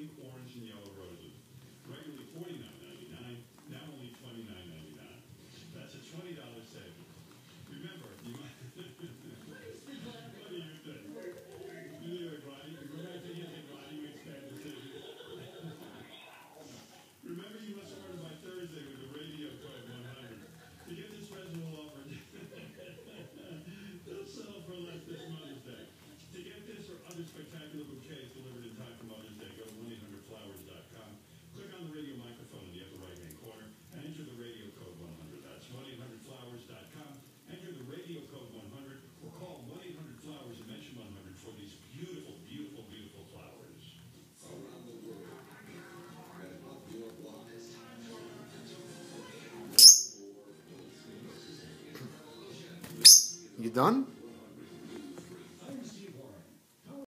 pink, orange, and yellow You done?